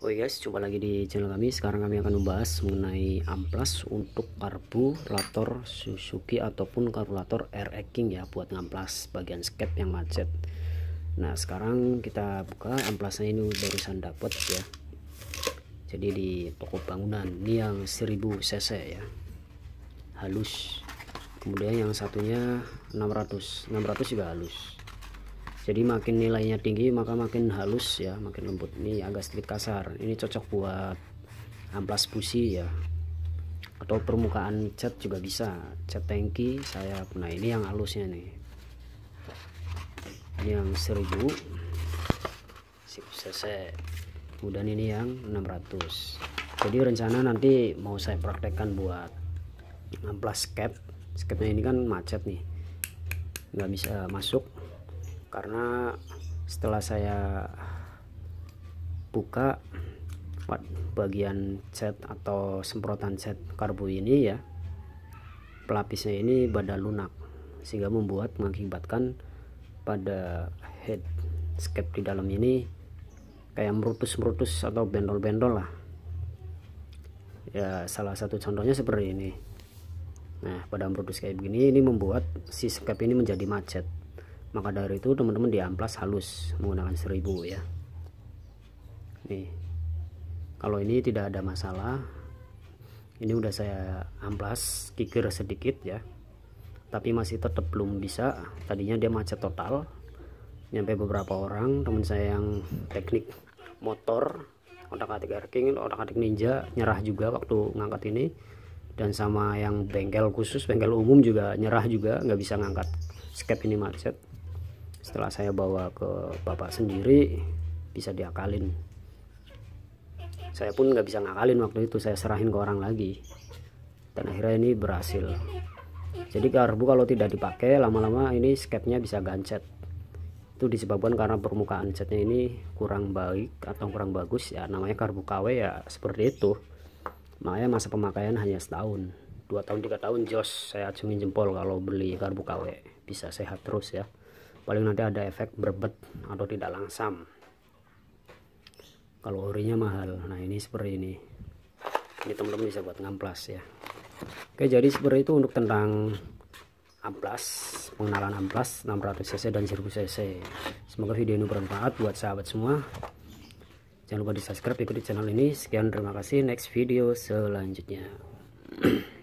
Oke guys, coba lagi di channel kami. Sekarang kami akan membahas mengenai amplas untuk karburator Suzuki ataupun karburator RX King ya buat ngamplas bagian skep yang macet. Nah, sekarang kita buka amplasnya ini barusan dapat ya. Jadi di toko bangunan ini yang 1000 cc ya. Halus. Kemudian yang satunya 600. 600 juga halus jadi makin nilainya tinggi maka makin halus ya makin lembut. Ini agak sedikit kasar. Ini cocok buat amplas busi ya. Atau permukaan cat juga bisa. Cat tangki saya nah ini yang halusnya nih. Ini yang 1000 cc kemudian ini yang 600 jadi rencana nanti mau saya praktekkan buat amplas cap. Capnya ini kan macet nih. Nggak bisa masuk karena setelah saya buka bagian cat atau semprotan cat karbu ini ya pelapisnya ini badan lunak sehingga membuat mengakibatkan pada head skep di dalam ini kayak merutus-merutus atau bendol-bendol lah. Ya salah satu contohnya seperti ini. Nah pada merutus kayak begini ini membuat si skep ini menjadi macet maka dari itu teman-teman diamplas halus menggunakan 1000 ya. Nih. Kalau ini tidak ada masalah ini udah saya amplas kikir sedikit ya. Tapi masih tetap belum bisa. Tadinya dia macet total nyampe beberapa orang teman saya yang teknik motor otak atik erking otak atik ninja nyerah juga waktu ngangkat ini. Dan sama yang bengkel khusus bengkel umum juga nyerah juga nggak bisa ngangkat skep ini macet setelah saya bawa ke bapak sendiri bisa diakalin. Saya pun nggak bisa ngakalin waktu itu saya serahin ke orang lagi. Dan akhirnya ini berhasil. Jadi karbu kalau tidak dipakai lama-lama ini skepnya bisa gancet. Itu disebabkan karena permukaan catnya ini kurang baik atau kurang bagus. Ya namanya karbu KW ya seperti itu. Makanya masa pemakaian hanya setahun. Dua tahun tiga tahun jos saya acungin jempol kalau beli karbu KW bisa sehat terus ya paling nanti ada efek berbet atau tidak langsam. Kalau orinya mahal. Nah ini seperti ini. Ini teman-teman bisa buat ngamplas ya. Oke jadi seperti itu untuk tentang amplas pengenalan amplas 600 cc dan 1000 cc. Semoga video ini bermanfaat buat sahabat semua. Jangan lupa di subscribe ikuti channel ini. Sekian terima kasih. Next video selanjutnya